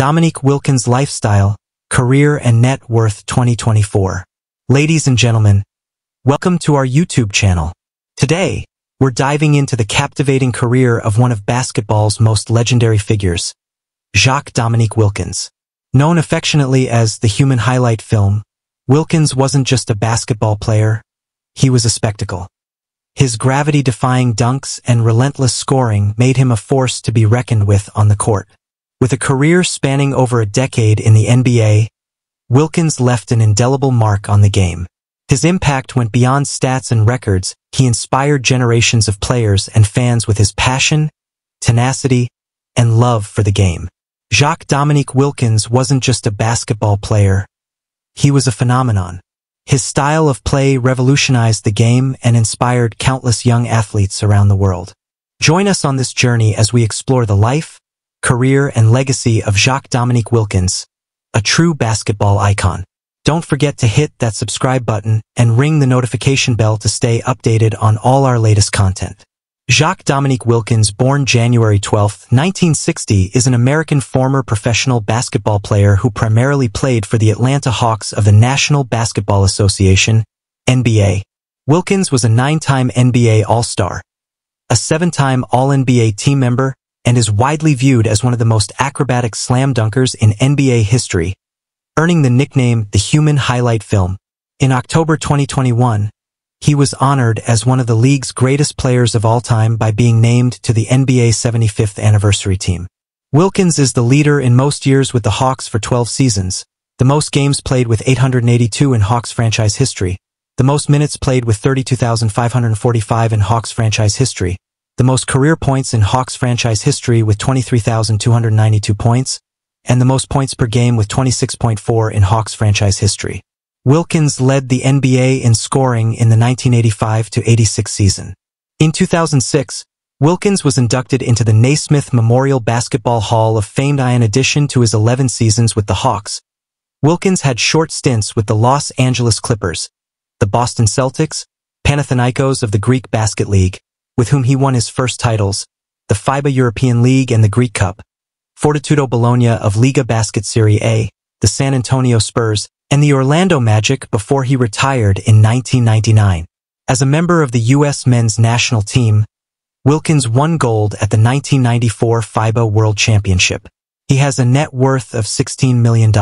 Dominique Wilkins Lifestyle, Career and Net Worth 2024. Ladies and gentlemen, welcome to our YouTube channel. Today, we're diving into the captivating career of one of basketball's most legendary figures, Jacques Dominique Wilkins. Known affectionately as the human highlight film, Wilkins wasn't just a basketball player, he was a spectacle. His gravity-defying dunks and relentless scoring made him a force to be reckoned with on the court. With a career spanning over a decade in the NBA, Wilkins left an indelible mark on the game. His impact went beyond stats and records, he inspired generations of players and fans with his passion, tenacity, and love for the game. Jacques Dominique Wilkins wasn't just a basketball player, he was a phenomenon. His style of play revolutionized the game and inspired countless young athletes around the world. Join us on this journey as we explore the life, career, and legacy of Jacques Dominique Wilkins, a true basketball icon. Don't forget to hit that subscribe button and ring the notification bell to stay updated on all our latest content. Jacques Dominique Wilkins, born January 12, 1960, is an American former professional basketball player who primarily played for the Atlanta Hawks of the National Basketball Association, NBA. Wilkins was a nine-time NBA All-Star, a seven-time All-NBA team member, and is widely viewed as one of the most acrobatic slam dunkers in NBA history, earning the nickname the Human Highlight Film. In October 2021, he was honored as one of the league's greatest players of all time by being named to the NBA 75th anniversary team. Wilkins is the leader in most years with the Hawks for 12 seasons, the most games played with 882 in Hawks franchise history, the most minutes played with 32,545 in Hawks franchise history, the most career points in Hawks franchise history with 23,292 points, and the most points per game with 26.4 in Hawks franchise history. Wilkins led the NBA in scoring in the 1985-86 season. In 2006, Wilkins was inducted into the Naismith Memorial Basketball Hall of Fame in addition to his 11 seasons with the Hawks. Wilkins had short stints with the Los Angeles Clippers, the Boston Celtics, Panathinaikos of the Greek Basket League, with whom he won his first titles, the FIBA European League and the Greek Cup, Fortitudo Bologna of Lega Basket Serie A, the San Antonio Spurs, and the Orlando Magic before he retired in 1999. As a member of the U.S. men's national team, Wilkins won gold at the 1994 FIBA World Championship. He has a net worth of $16 million.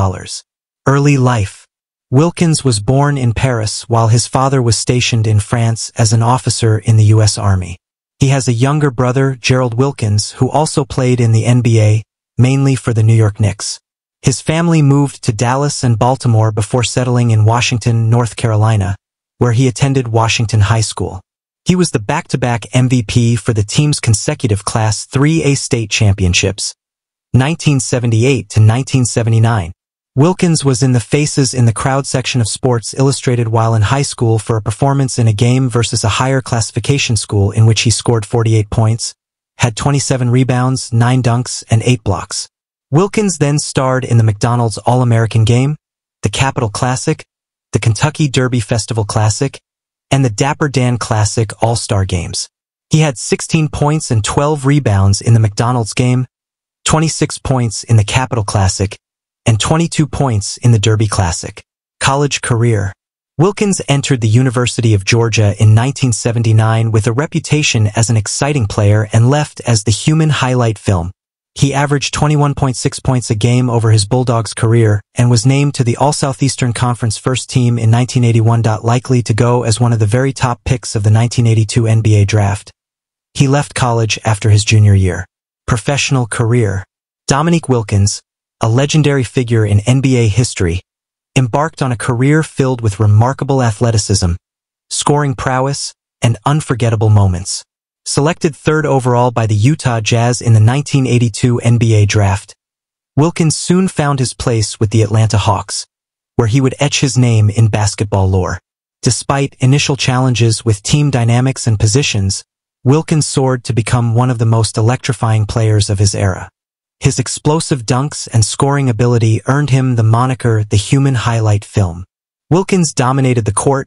Early life. Wilkins was born in Paris while his father was stationed in France as an officer in the U.S. Army. He has a younger brother, Gerald Wilkins, who also played in the NBA, mainly for the New York Knicks. His family moved to Dallas and Baltimore before settling in Washington, North Carolina, where he attended Washington High School. He was the back-to-back -back MVP for the team's consecutive Class 3A state championships, 1978 to 1979. Wilkins was in the Faces in the Crowd section of Sports Illustrated while in high school for a performance in a game versus a higher classification school in which he scored 48 points, had 27 rebounds, 9 dunks, and 8 blocks. Wilkins then starred in the McDonald's All-American Game, the Capital Classic, the Kentucky Derby Festival Classic, and the Dapper Dan Classic All-Star Games. He had 16 points and 12 rebounds in the McDonald's game, 26 points in the Capital Classic, and 22 points in the Derby Classic. College career. Wilkins entered the University of Georgia in 1979 with a reputation as an exciting player and left as the human highlight film. He averaged 21.6 points a game over his Bulldogs career and was named to the All-Southeastern Conference first team in 1981. Likely to go as one of the very top picks of the 1982 NBA draft. He left college after his junior year. Professional career. Dominique Wilkins, a legendary figure in NBA history, embarked on a career filled with remarkable athleticism, scoring prowess, and unforgettable moments. Selected third overall by the Utah Jazz in the 1982 NBA draft, Wilkins soon found his place with the Atlanta Hawks, where he would etch his name in basketball lore. Despite initial challenges with team dynamics and positions, Wilkins soared to become one of the most electrifying players of his era. His explosive dunks and scoring ability earned him the moniker the human highlight film. Wilkins dominated the court,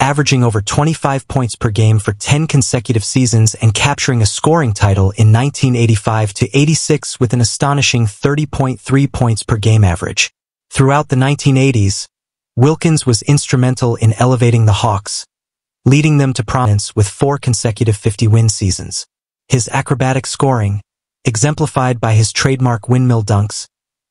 averaging over 25 points per game for 10 consecutive seasons and capturing a scoring title in 1985 to 86 with an astonishing 30.3 points per game average. Throughout the 1980s, Wilkins was instrumental in elevating the Hawks, leading them to prominence with four consecutive 50-win seasons. His acrobatic scoring, exemplified by his trademark windmill dunks,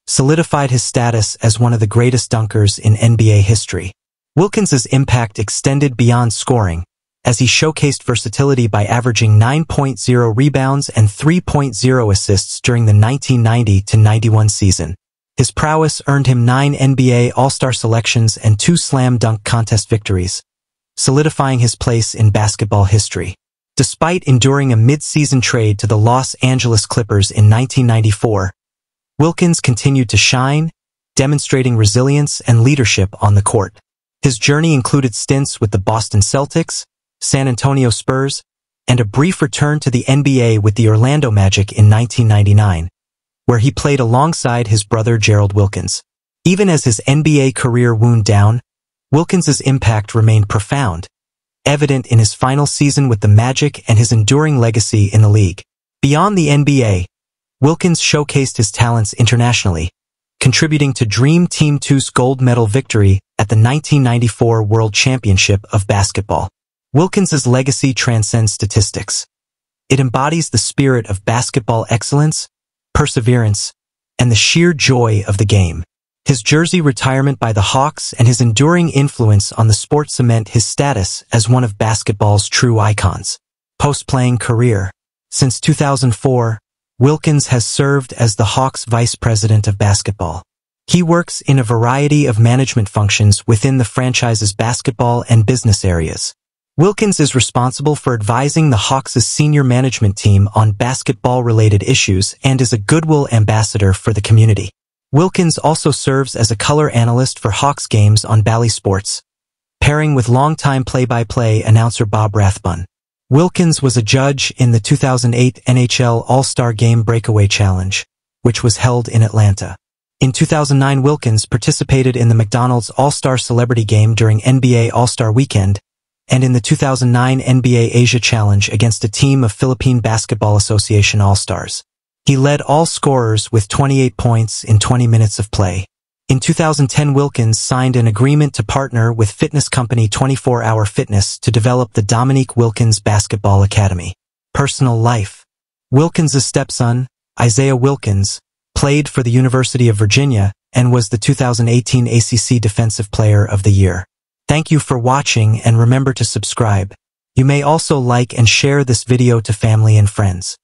solidified his status as one of the greatest dunkers in NBA history. Wilkins's impact extended beyond scoring, as he showcased versatility by averaging 9.0 rebounds and 3.0 assists during the 1990-91 season. His prowess earned him nine NBA All-Star selections and two slam dunk contest victories, solidifying his place in basketball history. Despite enduring a mid-season trade to the Los Angeles Clippers in 1994, Wilkins continued to shine, demonstrating resilience and leadership on the court. His journey included stints with the Boston Celtics, San Antonio Spurs, and a brief return to the NBA with the Orlando Magic in 1999, where he played alongside his brother Gerald Wilkins. Even as his NBA career wound down, Wilkins's impact remained profound, evident in his final season with the Magic and his enduring legacy in the league. Beyond the NBA, Wilkins showcased his talents internationally, contributing to Dream Team 2's gold medal victory at the 1994 World Championship of Basketball. Wilkins's legacy transcends statistics. It embodies the spirit of basketball excellence, perseverance, and the sheer joy of the game. His jersey retirement by the Hawks and his enduring influence on the sport cement his status as one of basketball's true icons. Post-playing career. Since 2004, Wilkins has served as the Hawks Vice President of Basketball. He works in a variety of management functions within the franchise's basketball and business areas. Wilkins is responsible for advising the Hawks' senior management team on basketball-related issues and is a goodwill ambassador for the community. Wilkins also serves as a color analyst for Hawks games on Bally Sports, pairing with longtime play-by-play announcer Bob Rathbun. Wilkins was a judge in the 2008 NHL All-Star Game Breakaway Challenge, which was held in Atlanta. In 2009, Wilkins participated in the McDonald's All-Star Celebrity Game during NBA All-Star Weekend and in the 2009 NBA Asia Challenge against a team of Philippine Basketball Association All-Stars. He led all scorers with 28 points in 20 minutes of play. In 2010, Wilkins signed an agreement to partner with fitness company 24 Hour Fitness to develop the Dominique Wilkins Basketball Academy. Personal life. Wilkins' stepson, Isaiah Wilkins, played for the University of Virginia and was the 2018 ACC Defensive Player of the Year. Thank you for watching and remember to subscribe. You may also like and share this video to family and friends.